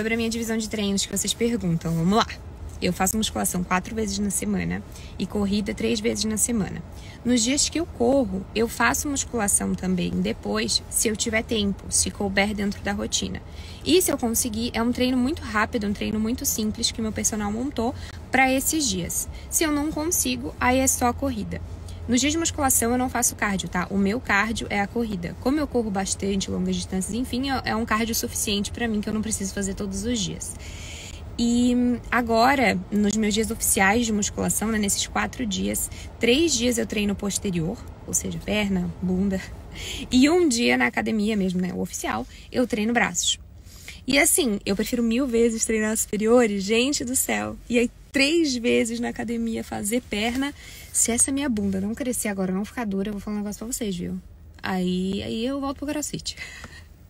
Sobre a minha divisão de treinos que vocês perguntam, vamos lá. Eu faço musculação quatro vezes na semana e corrida três vezes na semana. Nos dias que eu corro, eu faço musculação também depois, se eu tiver tempo, se couber dentro da rotina. E se eu conseguir, é um treino muito rápido, um treino muito simples que meu personal montou para esses dias. Se eu não consigo, aí é só corrida. Nos dias de musculação eu não faço cardio, tá? O meu cardio é a corrida. Como eu corro bastante, longas distâncias, enfim, é, é um cardio suficiente para mim que eu não preciso fazer todos os dias. E agora, nos meus dias oficiais de musculação, né, nesses quatro dias, três dias eu treino posterior, ou seja, perna, bunda, e um dia na academia mesmo, né, o oficial, eu treino braços. E assim, eu prefiro mil vezes treinar superiores, gente do céu. E aí, três vezes na academia fazer perna. Se essa minha bunda não crescer agora, não ficar dura, eu vou falar um negócio pra vocês, viu? Aí, aí eu volto pro crossfit.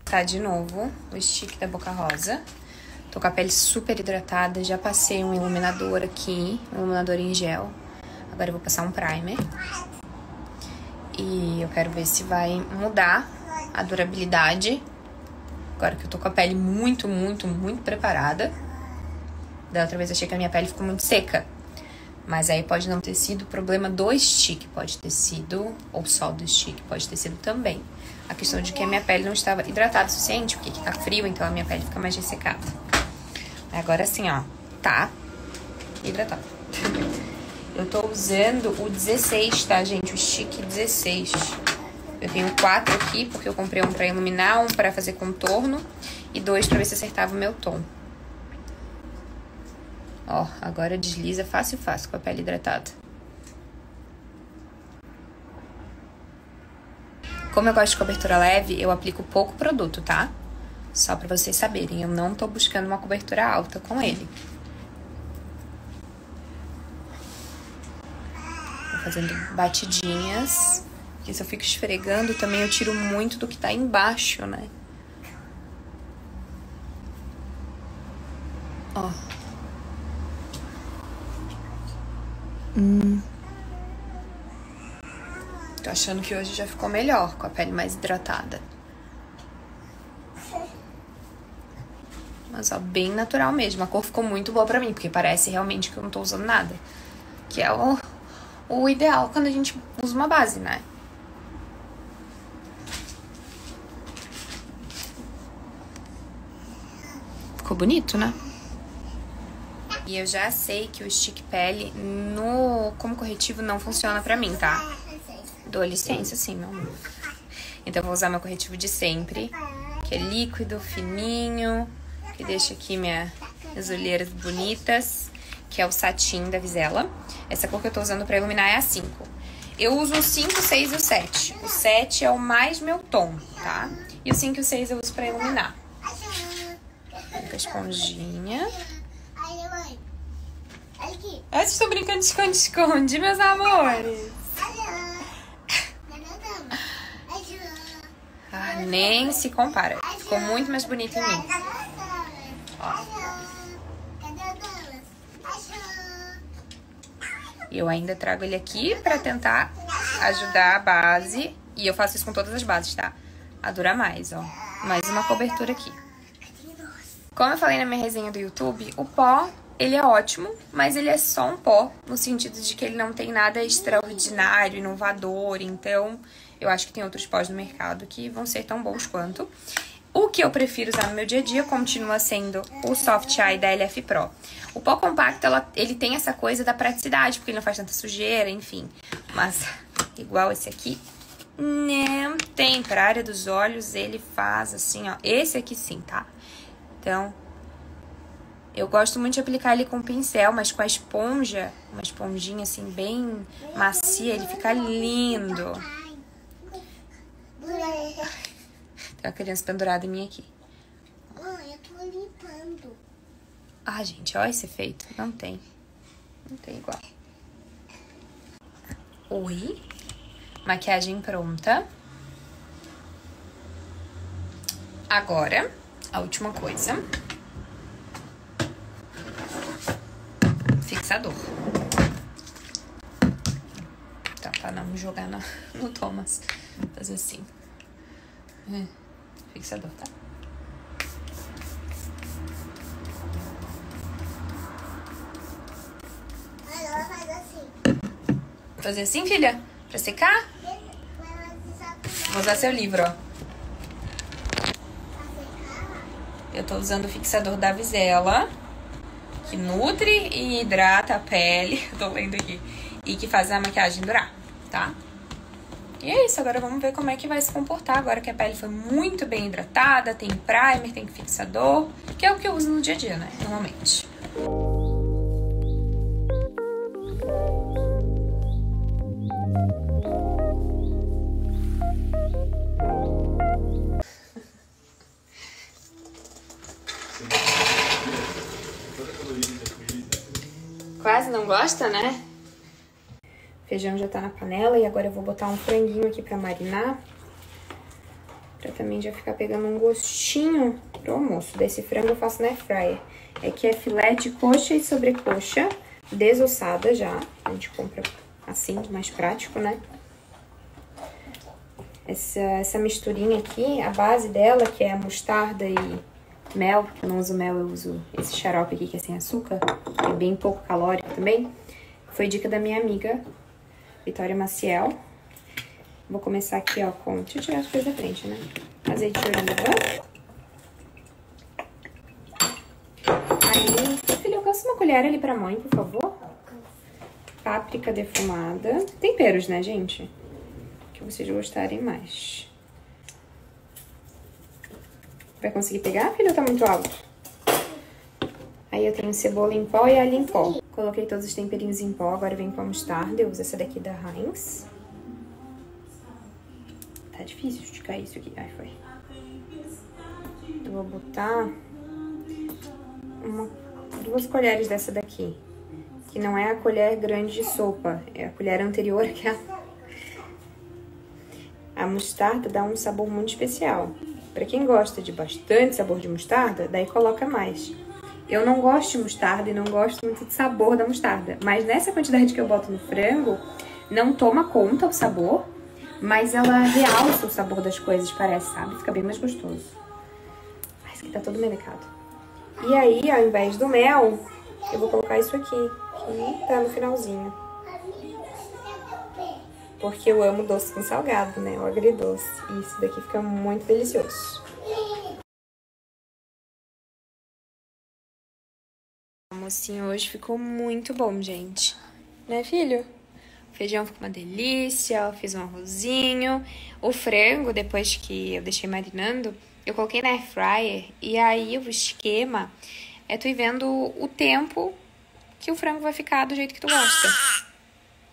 Tá de novo o stick da Boca Rosa. Tô com a pele super hidratada, já passei um iluminador aqui, um iluminador em gel. Agora eu vou passar um primer. E eu quero ver se vai mudar a durabilidade. Agora que eu tô com a pele muito, muito, muito preparada. Da outra vez achei que a minha pele ficou muito seca. Mas aí pode não ter sido problema do stick, pode ter sido, ou só do stick, pode ter sido também. A questão de que a minha pele não estava hidratada o suficiente, porque aqui tá frio, então a minha pele fica mais ressecada. Agora assim, ó, tá hidratado. Eu tô usando o 16, tá, gente? O stick 16. Eu tenho quatro aqui, porque eu comprei um pra iluminar, um pra fazer contorno e dois pra ver se acertava o meu tom. Ó, agora desliza fácil, fácil com a pele hidratada. Como eu gosto de cobertura leve, eu aplico pouco produto, tá? Só para vocês saberem, eu não tô buscando uma cobertura alta com ele. Tô fazendo batidinhas. Porque se eu fico esfregando, também eu tiro muito do que tá embaixo, né? Ó. Hum. Tô achando que hoje já ficou melhor, com a pele mais hidratada. Mas ó, bem natural mesmo. A cor ficou muito boa pra mim, porque parece realmente que eu não tô usando nada. Que é o, o ideal quando a gente usa uma base, né? Ficou bonito, né? E eu já sei que o stick pele no como corretivo não funciona pra mim, tá? Dou licença, sim, não. Então eu vou usar meu corretivo de sempre, que é líquido, fininho, que deixa aqui minha, minhas olheiras bonitas, que é o satin da Visela. Essa cor que eu tô usando pra iluminar é a 5. Eu uso o 5, 6 e o 7. O 7 é o mais meu tom, tá? E o 5 e o 6 eu uso pra iluminar. Com a esponjinha. Eu estou brincando de esconde-esconde, meus amores. Ah, nem se compara. Ficou muito mais bonito em mim. E eu ainda trago ele aqui pra tentar ajudar a base. E eu faço isso com todas as bases, tá? A durar mais, ó. Mais uma cobertura aqui. Como eu falei na minha resenha do YouTube, o pó, ele é ótimo, mas ele é só um pó, no sentido de que ele não tem nada extraordinário, inovador, então eu acho que tem outros pós no mercado que vão ser tão bons quanto. O que eu prefiro usar no meu dia a dia continua sendo o Soft Eye da LF Pro. O pó compacto, ela, ele tem essa coisa da praticidade, porque ele não faz tanta sujeira, enfim. Mas, igual esse aqui, não tem. Pra área dos olhos, ele faz assim, ó. Esse aqui sim, tá? Então, eu gosto muito de aplicar ele com pincel, mas com a esponja, uma esponjinha assim, bem macia, ele fica lindo. Tem uma criança pendurada em mim aqui. Mãe, eu tô limpando. Ah, gente, olha esse efeito. Não tem. Não tem igual. Oi. Maquiagem pronta. Agora, a última coisa. passador. Tá, pra não jogar no Thomas. Fazer assim. É, fixador, tá? Fazer assim, filha? Pra secar? Vou usar seu livro, ó. Eu tô usando o fixador da Visela que nutre e hidrata a pele. tô lendo aqui. E que faz a maquiagem durar, tá? E é isso, agora vamos ver como é que vai se comportar agora que a pele foi muito bem hidratada, tem primer, tem fixador, que é o que eu uso no dia a dia, né, normalmente. Gosta, né? O feijão já tá na panela e agora eu vou botar um franguinho aqui pra marinar. Pra também já ficar pegando um gostinho pro almoço. Desse frango eu faço na fryer. É que é filé de coxa e sobrecoxa, desossada já. A gente compra assim, mais prático, né? Essa, essa misturinha aqui, a base dela, que é mostarda e mel, eu não uso mel, eu uso esse xarope aqui que é sem açúcar, é bem pouco calórico também. Foi dica da minha amiga, Vitória Maciel. Vou começar aqui, ó, com... Deixa eu tirar as coisas da frente, né? Azeite de oliva. Aí, filho, alcança uma colher ali pra mãe, por favor. Páprica defumada. Temperos, né, gente? Que vocês gostarem mais. Vai conseguir pegar, filho, ou tá muito alto? Aí eu tenho cebola em pó e alho em pó. Coloquei todos os temperinhos em pó, agora vem com a mostarda. Eu uso essa daqui da Heinz. Tá difícil esticar isso aqui. Ai, foi. Eu vou botar uma, duas colheres dessa daqui. Que não é a colher grande de sopa, é a colher anterior que a... A mostarda dá um sabor muito especial. Para quem gosta de bastante sabor de mostarda, daí coloca mais. Eu não gosto de mostarda e não gosto muito do sabor da mostarda, mas nessa quantidade que eu boto no frango, não toma conta o sabor, mas ela realça o sabor das coisas, parece, sabe? Fica bem mais gostoso. Mas esse aqui tá todo melecado. E aí, ao invés do mel, eu vou colocar isso aqui, que tá no finalzinho. Porque eu amo doce com salgado, né? O agridoce. E isso daqui fica muito delicioso. Almocinho hoje ficou muito bom, gente. Né, filho? O feijão ficou uma delícia, eu fiz um arrozinho. O frango, depois que eu deixei marinando, eu coloquei na air fryer. E aí o esquema é tu ir vendo o tempo que o frango vai ficar do jeito que tu gosta.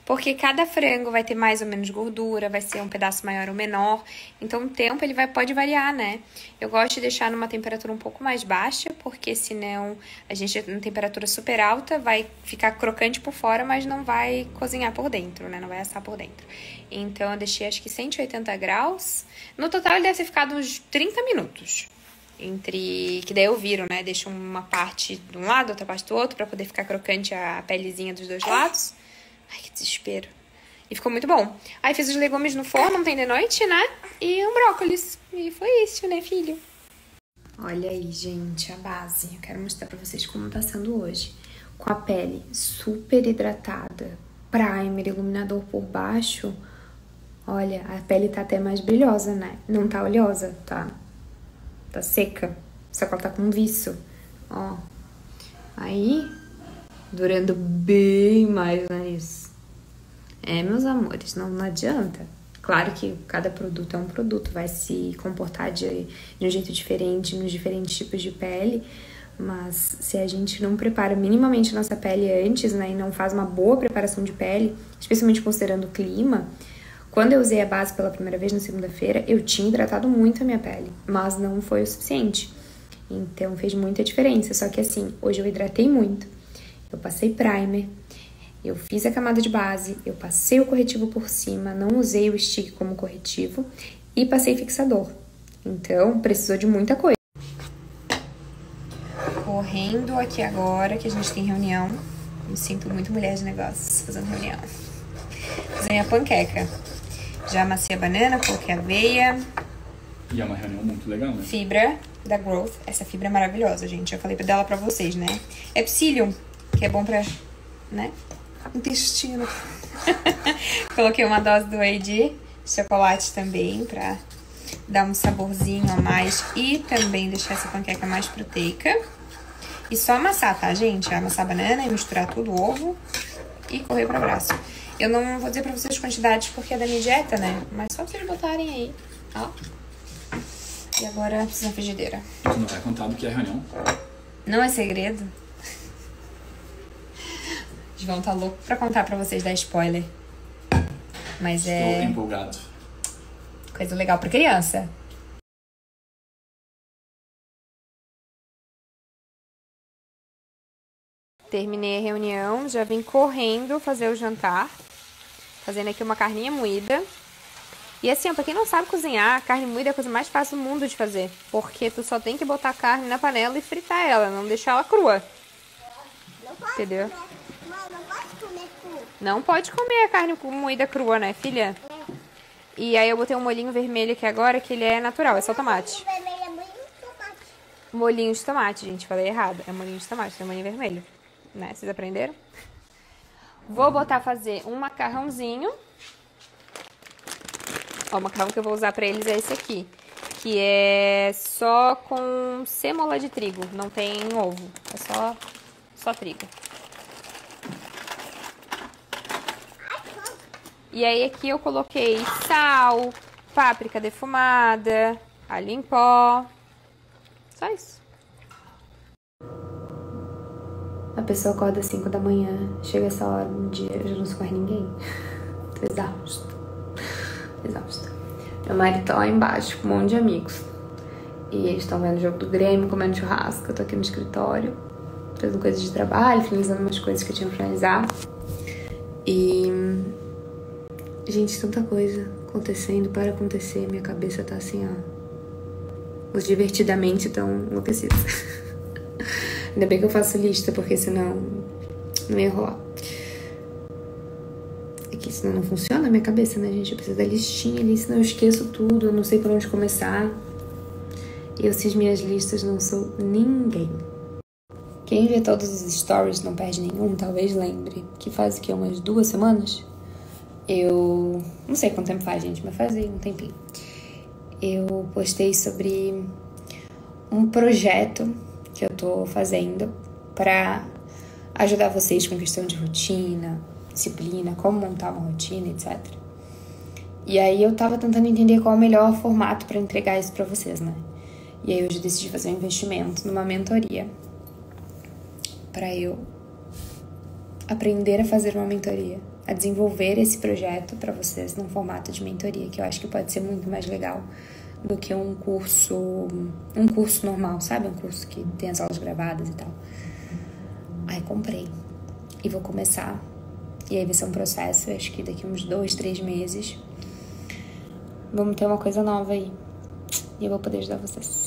Porque cada frango vai ter mais ou menos gordura, vai ser um pedaço maior ou menor. Então o tempo ele vai pode variar, né? Eu gosto de deixar numa temperatura um pouco mais baixa, porque senão a gente na temperatura super alta vai ficar crocante por fora, mas não vai cozinhar por dentro, né? Não vai assar por dentro. Então eu deixei acho que 180 graus. No total ele deve ter ficado uns 30 minutos entre que daí eu viro, né? Deixo uma parte de um lado, outra parte do outro para poder ficar crocante a pelezinha dos dois lados. Ai, que desespero. E ficou muito bom. Aí fiz os legumes no forno ontem de noite, né? E um brócolis. E foi isso, né, filho? Olha aí, gente, a base. Eu quero mostrar pra vocês como tá sendo hoje. Com a pele super hidratada, primer, iluminador por baixo. Olha, a pele tá até mais brilhosa, né? Não tá oleosa, tá? Tá seca. Só que ela tá com viço. Ó. Aí, durando bem mais o nariz. É, meus amores, não, não adianta. Claro que cada produto é um produto, vai se comportar de, de um jeito diferente nos diferentes tipos de pele, mas se a gente não prepara minimamente a nossa pele antes, né, e não faz uma boa preparação de pele, especialmente considerando o clima, quando eu usei a base pela primeira vez na segunda-feira, eu tinha hidratado muito a minha pele, mas não foi o suficiente. Então fez muita diferença. Só que assim, hoje eu hidratei muito. Eu passei primer, eu fiz a camada de base, eu passei o corretivo por cima, não usei o stick como corretivo e passei fixador. Então, precisou de muita coisa. Correndo aqui agora que a gente tem reunião. Me sinto muito mulher de negócios fazendo reunião. Fiz a panqueca. Já amassei a banana, coloquei aveia. E é uma reunião muito legal, né? Fibra da Growth. Essa fibra é maravilhosa, gente. Eu falei dela pra vocês, né? É psyllium, que é bom pra, né? intestino. Coloquei uma dose do whey de chocolate também pra dar um saborzinho a mais e também deixar essa panqueca mais proteica. E só amassar, tá, gente? Amassar a banana e misturar tudo, o ovo e correr pro abraço. Eu não vou dizer pra vocês quantidades porque é da minha dieta, né? Mas só pra vocês botarem aí, ó. E agora precisa frigideira. Tu não vai contar do que é a reunião. Não é segredo. Eles vão estar loucos pra contar pra vocês dar spoiler. Mas Estou é empolgado. coisa legal pra criança. Terminei a reunião, já vim correndo fazer o jantar. Fazendo aqui uma carninha moída. E assim, ó, pra quem não sabe cozinhar, carne moída é a coisa mais fácil do mundo de fazer. Porque tu só tem que botar a carne na panela e fritar ela, não deixar ela crua. Entendeu? comer. Mãe, não pode comer cru. Não pode comer a carne moída crua, né, filha? E aí eu botei um molhinho vermelho aqui agora, que ele é natural, é só tomate. O vermelho é muito tomate. Molhinho de tomate, gente, falei errado. É molhinho de tomate, não é molhinho vermelho. Né? Vocês aprenderam? Vou botar fazer um macarrãozinho. Ó, o macarrão que eu vou usar pra eles é esse aqui. Que é só com sêmola de trigo, não tem ovo. É só, só trigo. E aí aqui eu coloquei sal, páprica defumada, alho em pó. Só isso. A pessoa acorda às 5 da manhã, chega essa hora no dia, eu já não mais ninguém. Tô exausta. Exausta. Meu marido tá lá embaixo com um monte de amigos. E eles estão vendo o jogo do Grêmio, comendo churrasco. Eu tô aqui no escritório, fazendo coisas de trabalho, finalizando umas coisas que eu tinha que finalizar. E. Gente, tanta coisa acontecendo para acontecer. Minha cabeça tá assim, ó. Os divertidamente tão enlouquecidos. Ainda bem que eu faço lista, porque senão não ia rolar. É que senão não funciona a minha cabeça, né, gente? Eu preciso da listinha ali, senão eu esqueço tudo, eu não sei por onde começar. E eu, as minhas listas, não sou ninguém. Quem vê todos os stories não perde nenhum, talvez lembre que faz o que? Umas duas semanas? Eu. Não sei quanto tempo faz, gente, mas faz aí um tempinho. Eu postei sobre um projeto que eu tô fazendo para ajudar vocês com questão de rotina, disciplina, como montar uma rotina, etc. E aí eu tava tentando entender qual é o melhor formato para entregar isso para vocês, né? E aí hoje eu decidi fazer um investimento numa mentoria para eu aprender a fazer uma mentoria, a desenvolver esse projeto para vocês num formato de mentoria, que eu acho que pode ser muito mais legal do que um curso, um curso normal, sabe? Um curso que tem as aulas gravadas e tal. Aí comprei e vou começar. E aí vai ser um processo, acho que daqui uns dois, três meses vamos ter uma coisa nova aí. E eu vou poder ajudar vocês.